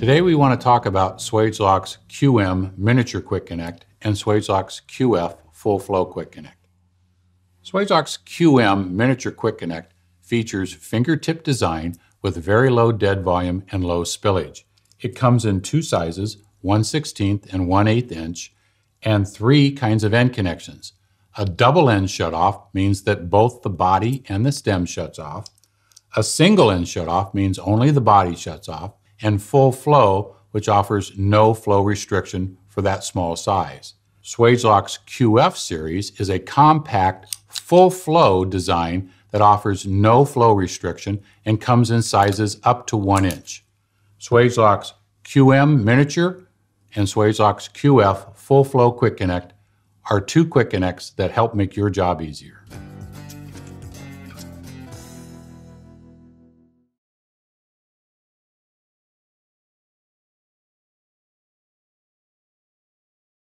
Today we want to talk about Swagelok's QM Miniature Quick Connect and Swagelok's QF Full Flow Quick Connect. Swagelok's QM Miniature Quick Connect features fingertip design with very low dead volume and low spillage. It comes in two sizes, 1 16th and 1 8th inch, and three kinds of end connections. A double end shutoff means that both the body and the stem shuts off. A single end shutoff means only the body shuts off and full flow, which offers no flow restriction for that small size. Swagelok's QF series is a compact, full flow design that offers no flow restriction and comes in sizes up to one inch. Swagelok's QM Miniature and Swagelok's QF Full Flow Quick Connect are two quick connects that help make your job easier.